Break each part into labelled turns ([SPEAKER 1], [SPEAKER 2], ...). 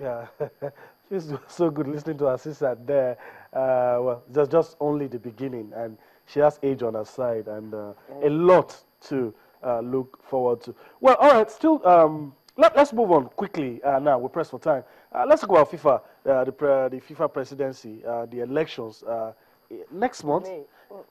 [SPEAKER 1] Yeah, feels so good listening to her sister there. Uh, well, that's just only the beginning, and she has age on her side, and uh, a lot to uh, look forward to. Well, all right, still, um, let, us move on quickly uh, now. We're pressed for time. Uh, let's talk about FIFA, uh, the, the FIFA presidency, the elections next month.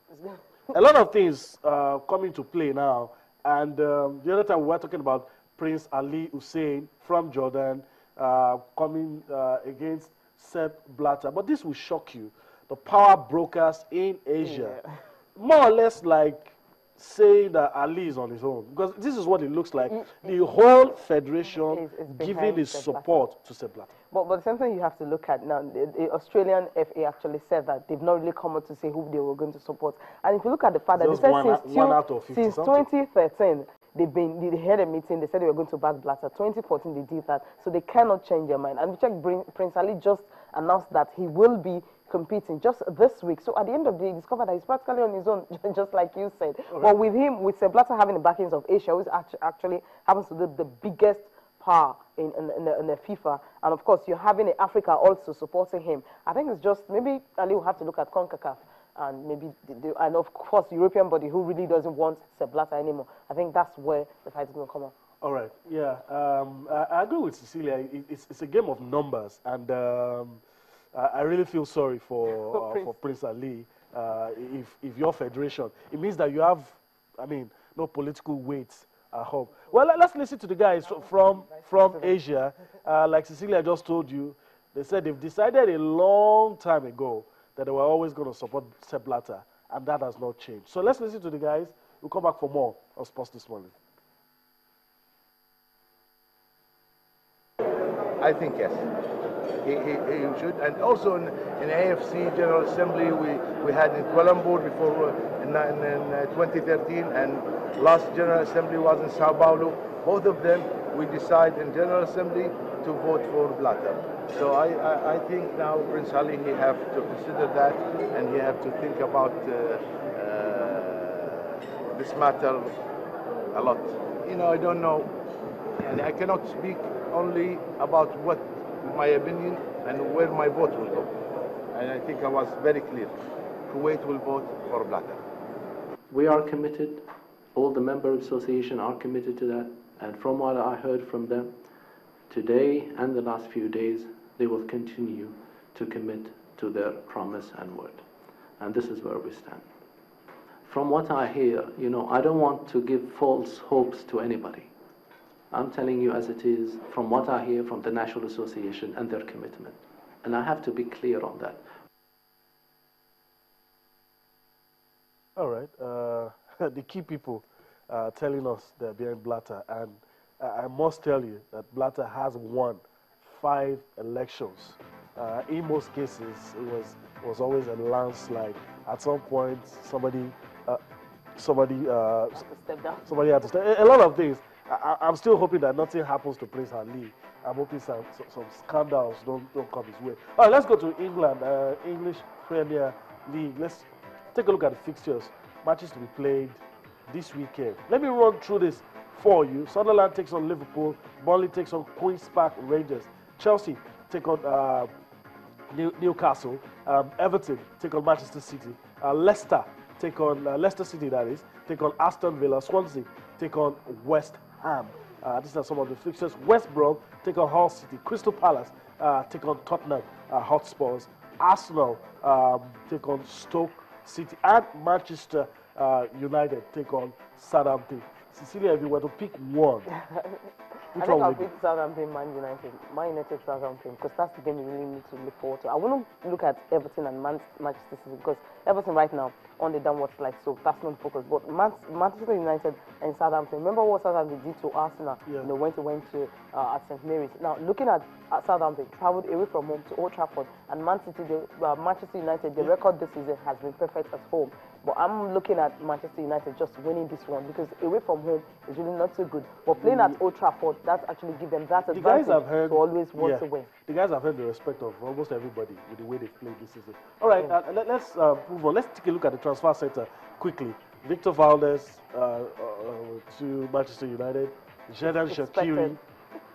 [SPEAKER 1] a lot of things come into play now, and um, the other time we were talking about Prince Ali Hussein from Jordan uh, coming uh, against Sepp Blatter. But this will shock you. The power brokers in Asia, yeah. more or less like saying that Ali is on his own. Because this is what it looks like. Mm, the whole federation giving its support to Sepp Blatter.
[SPEAKER 2] But, but something you have to look at now, the, the, Australian FA actually said that they've not really come out to say who they were going to support. And if you look at the fact that they said since, since 2013, They've been, they had a meeting, they said they were going to back Blatter. 2014, they did that. So they cannot change their mind. And we check Prince Ali just announced that he will be competing just this week. So at the end of the day, he discovered that he's practically on his own, just like you said. Okay. But with him, with Sepp Blatter having the backings of Asia, which actually happens to be the biggest power in, in, in, the, in, the, FIFA. And of course, you're having Africa also supporting him. I think it's just, maybe Ali will have to look at CONCACAF and maybe, the, the, and of course, the European body who really doesn't want Sepp Blatter anymore. I think that's where the fight is going to come up.
[SPEAKER 1] All right, yeah, um, I, I, agree with Cecilia. It, it's, it's, a game of numbers, and um, I, I, really feel sorry for uh, Prince. for Prince Ali. Uh, if if your federation, it means that you have, I mean, no political weight at home. Well, let's listen to the guys from from Asia. Uh, like Cecilia just told you, they said they've decided a long time ago that they were always going to support Sepp Blatter, and that has not changed. So let's listen to the guys. We'll come back for more on Sports this morning.
[SPEAKER 3] I think yes. He, he, he, should. And also in, in AFC General Assembly, we, we had in Kuala Lumpur before uh, in, in, in uh, 2013, and last General Assembly was in Sao Paulo. Both of them, we decide in General Assembly to vote for Blatter. So I, I, I, think now Prince Ali, he have to consider that and he have to think about uh, uh, this matter a lot. You know, I don't know, and I cannot speak only about what my opinion and where my vote will go. And I think I was very clear. Kuwait will vote for Blatter.
[SPEAKER 4] We are committed. All the member association are committed to that. And from what I heard from them, today and the last few days, they will continue to commit to their promise and word. And this is where we stand. From what I hear, you know, I don't want to give false hopes to anybody. I'm telling you as it is from what I hear from the National Association and their commitment. And I have to be clear on that.
[SPEAKER 1] All right. Uh, the key people uh, telling us they're behind Blatter. And I must tell you that Blatter has won five elections. Uh, in most cases, it was was always a landslide. At some point, somebody uh, somebody uh, somebody had to step. A, a lot of things. I, am still hoping that nothing happens to Prince Ali. I'm hoping some, some scandals don't, don't come his way. All right, let's go to England, uh, English Premier League. Let's take a look at the fixtures. Matches to be played this weekend. Let me run through this for you. Sunderland takes on Liverpool. Burnley takes on Queen's Park Rangers. Chelsea take on uh, New, Newcastle. Um, Everton take on Manchester City. Uh, Leicester take on uh, Leicester City, that is, take on Aston Villa. Swansea take on West Ham. Uh, these are some of the fixtures. West Brom take on Hull City. Crystal Palace uh, take on Tottenham uh, Hotspurs. Arsenal um, take on Stoke City. And Manchester United take on Southampton. Cecilia, if you were to pick one,
[SPEAKER 2] I think I'll pick Southampton, Man United. Man United, Southampton, because that's the game you really need to look forward to. I wouldn't look at Everton and Man Manchester City because Everton right now on the downward slide, so that's not focus. But Man Manchester United and Southampton, remember what Southampton did to Arsenal? Yeah. You know, when they went to uh, at St Mary's. Now, looking at Southampton, traveled away from home to Old Trafford, and Man City, uh, Manchester United, the record this season has been perfect at home. But I'm looking at Manchester United just winning this one because away from home is really not so good. But playing at Old Trafford, that's actually give them that the advantage guys have heard, to always want yeah, to win.
[SPEAKER 1] The guys have heard the respect of almost everybody with the way they've played this season. All right, uh, let, us uh, move on. Let's take a look at the transfer center quickly. Victor Valdes uh, uh to Manchester United, Xherdan Shaqiri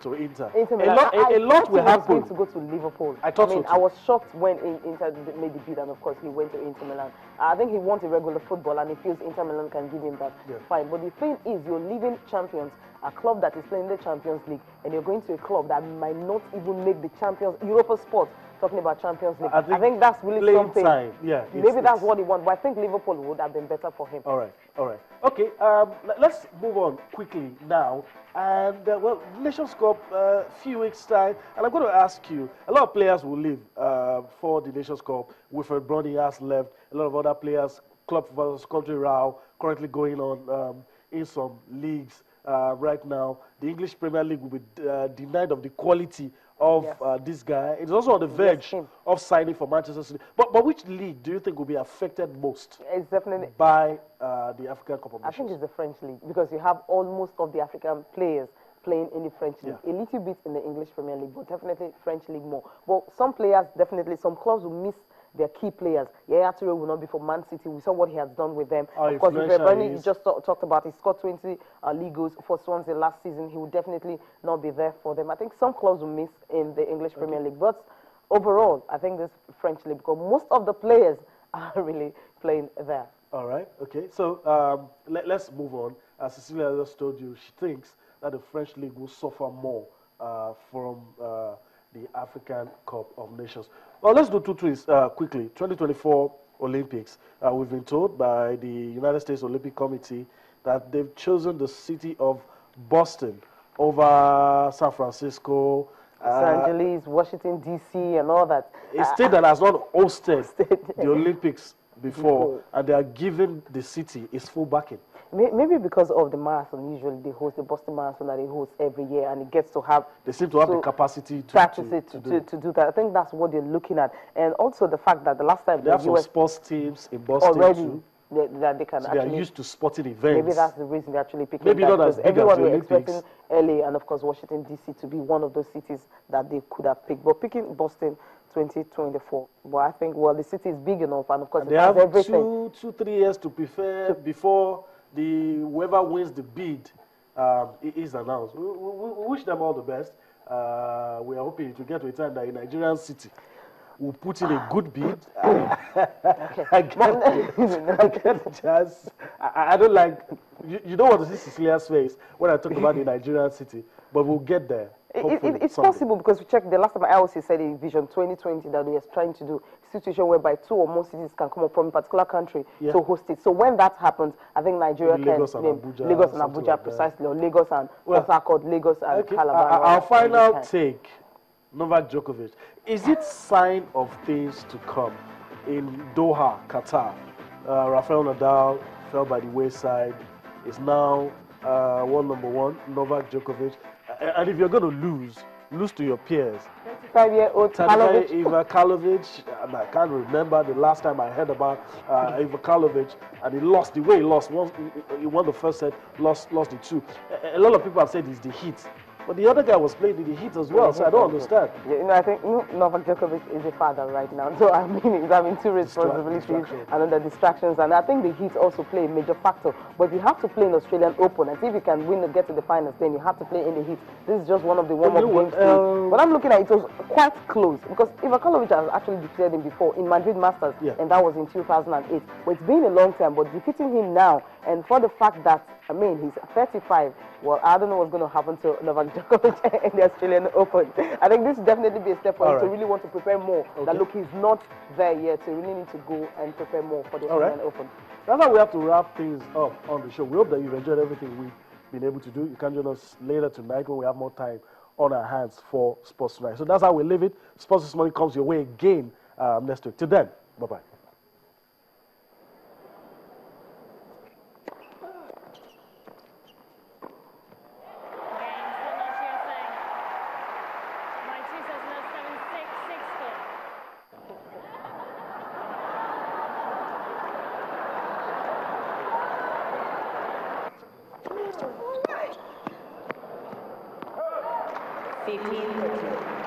[SPEAKER 1] to Inter.
[SPEAKER 2] Inter
[SPEAKER 1] Milan. A lot,
[SPEAKER 2] a,
[SPEAKER 1] a lot will happen.
[SPEAKER 2] going to go to Liverpool.
[SPEAKER 1] I thought
[SPEAKER 2] I mean,
[SPEAKER 1] so
[SPEAKER 2] I was shocked when Inter made the bid, and of course he went to Inter Milan. I think he wants a regular football, and he feels Inter Milan can give him that. Fine, but the thing is, you're leaving champions, a club that is playing the Champions League, and you're going to a club that might not even make the Champions Europa sport talking about Champions League. I think, I think that's really something.
[SPEAKER 1] Time. Yeah,
[SPEAKER 2] maybe that's what he wants, but I think Liverpool would have been better for him.
[SPEAKER 1] All right, all right. Okay, um, let's move on quickly now. And, uh, well, Nations Cup, a uh, few weeks' time. And I'm going to ask you, a lot of players will leave uh, for the Nations Cup. Wilfried Bony has left. A lot of other players, club versus country row, currently going on um, in some leagues uh, right now. The English Premier League will be uh, denied of the quality of yes. uh, this guy. It's also on the verge yes, of signing for Manchester City. But, but which league do you think will be affected most
[SPEAKER 2] it's definitely
[SPEAKER 1] by uh, the African Cup of
[SPEAKER 2] Nations? I think it's the French league because you have almost of the African players playing in the French league. Yeah. A little bit in the English Premier League, but definitely French league more. But some players, definitely, some clubs will miss their key players. Yaya Toure will not be for Man City. We saw what he has done with them.
[SPEAKER 1] Oh, of course,
[SPEAKER 2] Bony, just talk, talked about, he scored 20 uh, league goals for Swansea last season. He will definitely not be there for them. I think some clubs will miss in the English okay. Premier League. But overall, I think this French league, because most of the players are really playing there.
[SPEAKER 1] All right, okay. So um, let, us move on. As Cecilia just told you, she thinks that the French league will suffer more uh, from uh, the African Cup of Nations. Well, let's do two things uh, quickly. 2024 Olympics. Uh, we've been told by the United States Olympic Committee that they've chosen the city of Boston over San Francisco.
[SPEAKER 2] Los uh, Angeles, Washington, D.C., and all that.
[SPEAKER 1] A state that has not hosted the Olympics before, before, and they are giving the city its full backing.
[SPEAKER 2] Maybe because of the marathon, usually they host the Boston Marathon that they host every year, and it gets to have.
[SPEAKER 1] They seem to have the capacity to
[SPEAKER 2] practice
[SPEAKER 1] to,
[SPEAKER 2] it to, to, do. to, do. that. I think that's what they're looking at, and also the fact that the last time
[SPEAKER 1] they
[SPEAKER 2] the
[SPEAKER 1] have US some sports teams in Boston
[SPEAKER 2] already,
[SPEAKER 1] too.
[SPEAKER 2] That they can
[SPEAKER 1] so
[SPEAKER 2] actually,
[SPEAKER 1] they are used to sporting events.
[SPEAKER 2] Maybe that's the reason they're actually picking
[SPEAKER 1] maybe
[SPEAKER 2] that.
[SPEAKER 1] not as big
[SPEAKER 2] everyone
[SPEAKER 1] as the
[SPEAKER 2] expecting LA and of course Washington DC to be one of those cities that they could have picked, but picking Boston 2024. But I think well the city is big enough and of course
[SPEAKER 1] and they have everything. two two three years to prepare before the whoever wins the bid um, is announced. We, we, we, wish them all the best. Uh, we are hoping to get to a time that in Nigerian city will put in a good bid. I get, I get I, I don't like, you, you don't want to see Cecilia's face when I talk about the Nigerian city, but we'll get there.
[SPEAKER 2] It, it, it's possible because we checked the last time IOC said in Vision 2020 that we are trying to do a situation whereby two or more cities can come up from a particular country yeah. to host it. So when that happens, I think Nigeria
[SPEAKER 1] Lagos
[SPEAKER 2] can
[SPEAKER 1] name Abuja,
[SPEAKER 2] Lagos and Abuja like precisely, or Lagos and well, Port Lagos and okay. Calabar.
[SPEAKER 1] Our, our final take, Novak Djokovic. Is it sign of things to come in Doha, Qatar? Uh, Rafael Nadal fell by the wayside. Is now uh, world number one. Novak Djokovic and if you're going to lose, lose to your peers.
[SPEAKER 2] 25-year-old Karlovic.
[SPEAKER 1] Ivo Karlovic, I can't remember the last time I heard about uh, Ivo Karlovic, and he lost the way he lost. Once he won the first set, lost lost the two. A, a lot of people have said it's the heat. But the other guy was playing in the heat as well, so I don't understand.
[SPEAKER 2] Yeah, you know, I think you know, Novak Djokovic is a father right now, so I mean, he's having two responsibilities and under distractions, and I think the heat also play a major factor. But you have to play in Australian Open, and if you can win and get to the finals, then you have to play in the heat. This is just one of the warm-up games. Um, but I'm looking at it, it was quite close because Ivo Karlovic has actually defeated him before in Madrid Masters,
[SPEAKER 1] yeah.
[SPEAKER 2] and that was in 2008. But it's been a long time, but defeating him now, and for the fact that I mean, he's 35. Well, I don't know what's going to happen to Novak Djokovic in the Australian Open. I think this definitely be a step for All him right. to really want to prepare more. Okay. That look, he's not there yet, so you really need to go and prepare more for the All Australian right. Open.
[SPEAKER 1] That's how we have to wrap things up on the show. We hope that you've enjoyed everything we've been able to do. You can join us later tonight when we have more time on our hands for Sports Tonight. So that's how we leave it. Sports this morning comes your way again um, next week. Till then, bye-bye.
[SPEAKER 5] 比拼速度